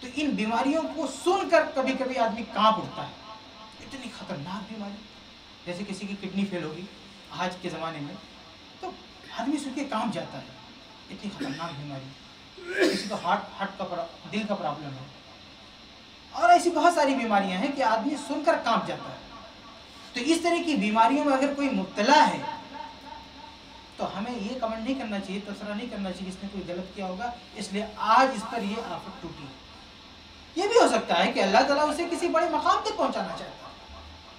تو ان بیماریوں کو سن کر کبھی کبھی آدمی کانپ اٹھتا ہے۔ اتنی خطرناک بیماری۔ جیسے کسی کی کڈنی فیل ہوگی آج کے زمانے میں، تو آدمی سن کے کانپ جاتا ہے۔ اتنی خطرناک بیماری۔ کسی کو ہارٹ ہارٹ کا دل کا پرابلم ہے۔ اور ایسی بہت ساری بیماریاں ہیں کہ آدمی سن کر کانپ جاتا ہے۔ تو اس طرح کی بیماریوں میں اگر کوئی مبتلا ہے، تو ہمیں یہ کمنٹ نہیں کرنا چاہیے تبصرہ نہیں کرنا چاہیے اس نے کوئی غلط کیا ہوگا۔ اس لیے آج اس پر یہ آفت ٹوٹی۔ یہ بھی ہو سکتا ہے کہ اللہ تعالیٰ اسے کسی بڑے مقام تک پہنچانا چاہتا ہے۔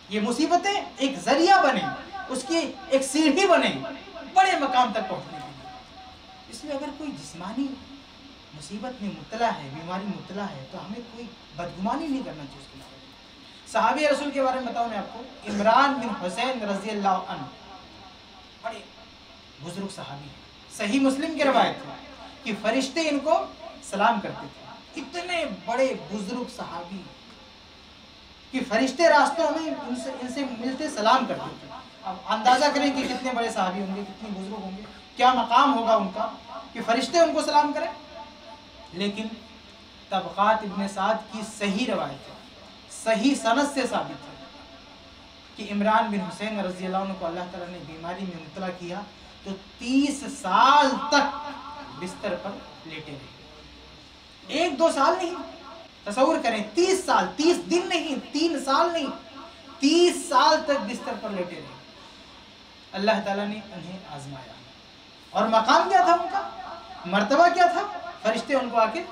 یہ مصیبتیں ایک ذریعہ بنے اس کی ایک سیڑھی بنے بڑے مقام تک پہنچنے کے لیے۔ اس لیے اگر کوئی جسمانی مصیبت میں مبتلا ہے، بیماری مبتلا ہے، تو ہمیں کوئی بدگمانی نہیں کرنا چاہیے اس کے بارے میں۔ صحابی رسول کے بارے میں بتاؤں میں آپ کو، عمران بن حسین رضی اللہ عنہ بڑے بزرگ صحابی ہیں۔ صحیح مسلم کی روایت ہے کہ فرشتے ان کو سلام کرتے تھے۔ اتنے بڑے بزرگ صحابی کہ فرشتے راستوں میں ان سے ان سے ملتے سلام کرتے تھے اب اندازہ کریں کہ کتنے بڑے صحابی ہوں گے، کتنے بزرگ ہوں گے، کیا مقام ہوگا ان کا کہ فرشتے ان کو سلام کریں؟ لیکن طبقات ابن سعد کی صحیح روایت ہے، صحیح سند سے ثابت ہے کہ عمران بن حسین رضی اللہ عنہ کو اللہ تعالیٰ نے بیماری میں مطلع کیا تو تیس سال تک بستر پر لیٹے رہے۔ ایک دو سال نہیں۔ تصور کریں، تیس سال، تیس دن نہیں، تین سال نہیں۔ تیس سال تک بستر پر لیٹے رہے۔ اللہ تعالیٰ نے انہیں آزمایا۔ اور مقام کیا تھا ان کا؟ مرتبہ کیا تھا؟ فرشتے ان کو آ کے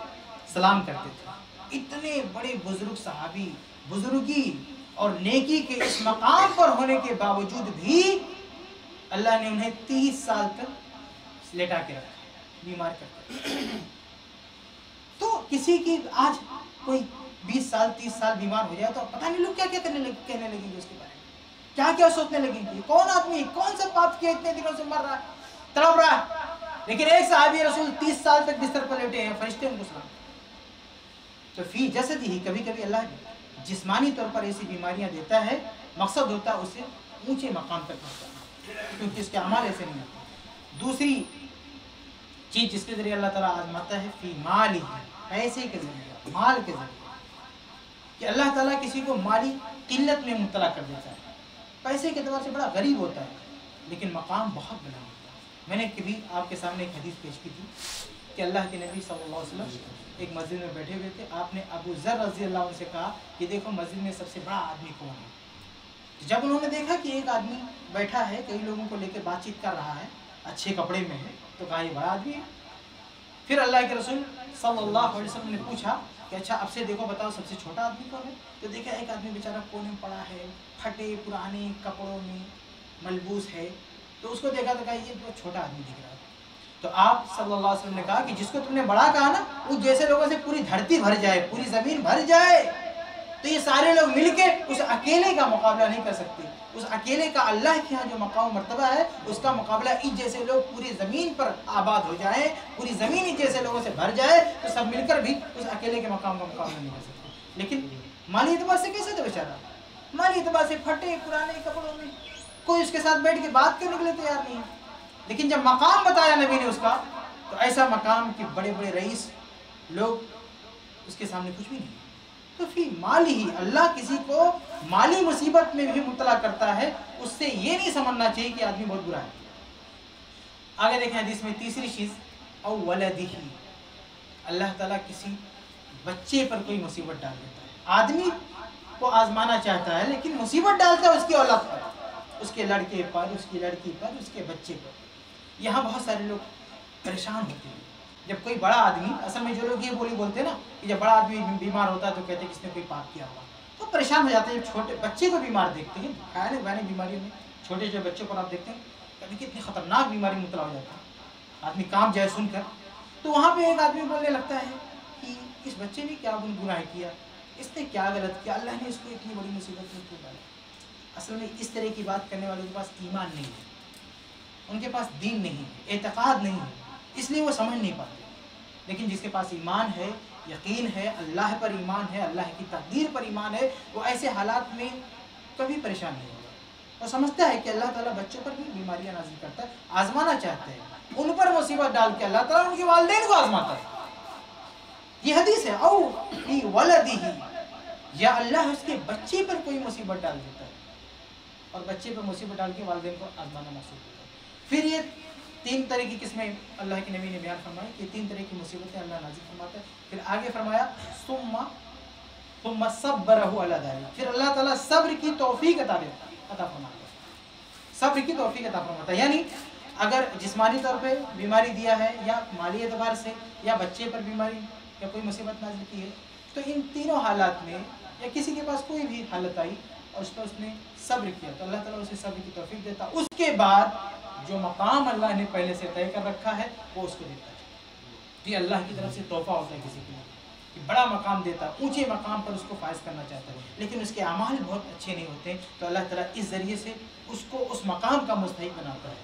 سلام کرتے تھے۔ اتنے بڑے بزرگ صحابی، بزرگی اور نیکی کے اس مقام پر ہونے کے باوجود بھی اللہ نے انہیں تیس سال تک لیٹا کے رکھا، بیمار کرتے کسی کی آج کوئی بیس سال، تیس سال بیمار ہو جائے تو پتہ نہیں لوگ کیا کیا کرنے لگ کہنے لگیں گے اس کے بارے میں۔ کیا کیا سوچنے لگیں گے؟ کون آدمی کون سا پاپ کیا اتنے دنوں سے مر رہا ہے؟ تڑپ رہا ہے۔ لیکن ایک صحابی رسول تیس سال تک بستر پر لیٹے ہیں، فرشتے ان کو سلام تو فی جسد ہی کبھی کبھی اللہ جسمانی طور پر ایسی بیماریاں دیتا ہے، مقصد ہوتا ہے اسے اونچے مقام تک پہنچانا، کیونکہ اس کے عمال ایسے نہیں ہوتے۔ دوسری چیز جس کے ذریعے اللہ تعالیٰ آزماتا ہے، فی مال ہی پیسے کے ذریعے، مال کے ذریعے۔ کہ اللہ تعالیٰ کسی کو مالی قلت میں مبتلا کر دیتا ہے۔ پیسے کے اعتبار سے بڑا غریب ہوتا ہے، لیکن مقام بہت بڑا ہوتا ہے۔ میں نے کبھی آپ کے سامنے ایک حدیث پیش کی تھی کہ اللہ کے نبی صلی اللہ علیہ وسلم ایک مسجد میں بیٹھے ہوئے تھے۔ آپ نے ابو ذر رضی اللہ عنہ سے کہا کہ دیکھو مسجد میں سب سے بڑا آدمی کون ہے۔ جب انہوں نے دیکھا کہ ایک آدمی بیٹھا ہے، کئی لوگوں کو لے کے بات چیت کر رہا ہے، اچھے کپڑے میں ہے، تو کہا یہ بڑا آدمی ہے۔ پھر اللہ کے رسول صلی اللہ علیہ وسلم نے پوچھا کہ اچھا اب سے دیکھو، بتاؤ سب سے چھوٹا آدمی کون ہے؟ تو دیکھا، ایک آدمی بیچارہ کونے میں پڑا ہے، پھٹے پرانے کپڑوں میں ملبوس ہے۔ تو اس کو دیکھا تو کہا، یہ بہت چھوٹا آدمی دکھ رہا ہے۔ تو آپ صلی اللہ علیہ وسلم نے کہا کہ جس کو تم نے بڑا کہا نا اس جیسے لوگوں سے پوری دھرتی بھر جائے، پوری زمین بھر جائے۔ تو یہ سارے لوگ مل کے اس اکیلے کا مقابلہ نہیں کر سکتے۔ اس اکیلے کا اللہ کے ہاں جو مقام مرتبہ ہے، اس کا مقابلہ اس جیسے لوگ پوری زمین پر آباد ہو جائیں، پوری زمین اس جیسے لوگوں سے بھر جائے، تو سب مل کر بھی اس اکیلے کے مقام کا مقابلہ نہیں کر سکتے۔ لیکن مالی اعتبار سے کیسے تھا بیچارہ؟ مالی اعتبار سے پھٹے پرانے کپڑوں میں۔ کوئی اس کے ساتھ بیٹھ کے بات کرنے کے لیے تیار نہیں ہے۔ لیکن جب مقام بتایا نبی نے اس کا، تو ایسا مقام کہ بڑے بڑے رئیس لوگ اس کے سامنے کچھ بھی نہیں۔ تو پھر مالی ہی اللہ کسی کو مالی مصیبت میں بھی مبتلا کرتا ہے، اس سے یہ نہیں سمجھنا چاہیے کہ آدمی بہت برا ہے۔ آگے دیکھیں حدیث میں تیسری چیز او ولدی اللہ تعالیٰ کسی بچے پر کوئی مصیبت ڈال دیتا ہے۔ آدمی کو آزمانا چاہتا ہے، لیکن مصیبت ڈالتا ہے اس کی اولاد پر، اس کے لڑکے پر، اس کی لڑکی پر، اس کے بچے پر۔ یہاں بہت سارے لوگ پریشان ہوتے ہیں۔ جب کوئی بڑا آدمی، اصل میں جو لوگ یہ بولی بولتے ہیں نا کہ جب بڑا آدمی بیمار ہوتا ہے تو کہتے ہیں کس نے کوئی پاپ کیا ہوا؟ تو پریشان ہو جاتے ہیں، جب چھوٹے بچے کو بیمار دیکھتے ہیں، خیال ہے بیماریوں میں چھوٹے چھوٹے بچوں پر آپ دیکھتے ہیں کبھی کتنی خطرناک بیماری مبتلا ہو جاتا ہے۔ آدمی کام جائے سن کر۔ تو وہاں پہ ایک آدمی بولنے لگتا ہے کہ اس بچے نے کیا گناہ کیا؟ اس نے کیا غلط کیا؟ اللہ نے اس کو اتنی بڑی مصیبت میں کیوں ڈالا؟ اصل میں اس طرح کی بات کرنے والوں کے پاس ایمان نہیں ہے۔ ان کے پاس دین نہیں ہے، اعتقاد نہیں ہے۔ اس لیے وہ سمجھ نہیں پاتے۔ لیکن جس کے پاس ایمان ہے، یقین ہے، اللہ پر ایمان ہے، اللہ کی تقدیر پر ایمان ہے، وہ ایسے حالات میں کبھی پریشان نہیں ہوگا وہ سمجھتا ہے کہ اللہ تعالیٰ بچوں پر بھی بیماریاں نازل کرتا ہے، آزمانا چاہتے ہیں ان پر مصیبت ڈال کے اللہ تعالیٰ ان کے والدین کو آزماتا ہے۔ یہ حدیث ہے، او ولدہ یا اللہ اس کے بچے پر کوئی مصیبت ڈال دیتا ہے۔ اور بچے پر مصیبت ڈال کے والدین کو آزمانا محسوس ہوتا ہے۔ پھر یہ تین طرح کی قسمیں اللہ کے نبی نے بیان فرمائی کہ تین طرح کی مصیبتیں اللہ نازل فرماتا ہے۔ پھر آگے فرمایا، ثم ثم صبرہ علی ذلک۔ پھر اللہ تعالیٰ صبر کی توفیق عطا دیتا عطا فرماتا ہے۔ صبر کی توفیق عطا فرماتا ہے۔ یعنی اگر جسمانی طور پہ بیماری دیا ہے یا مالی اعتبار سے، یا بچے پر بیماری یا کوئی مصیبت نازل کی ہے، تو ان تینوں حالات میں یا کسی کے پاس کوئی بھی حالت آئی اور اس پر اس نے صبر کیا، تو اللہ تعالیٰ اسے صبر کی توفیق دیتا۔ اس کے بعد جو مقام اللہ نے پہلے سے طے کر رکھا ہے، وہ اس کو دیتا ہے۔ یہ اللہ کی طرف سے تحفہ ہوتا ہے کسی کے لیے۔ کہ بڑا مقام دیتا ہے اونچے مقام پر اس کو فائز کرنا چاہتا ہے۔ لیکن اس کے اعمال بہت اچھے نہیں ہوتے، تو اللہ تعالیٰ اس ذریعے سے اس کو، اس مقام کا مستحق بناتا ہے۔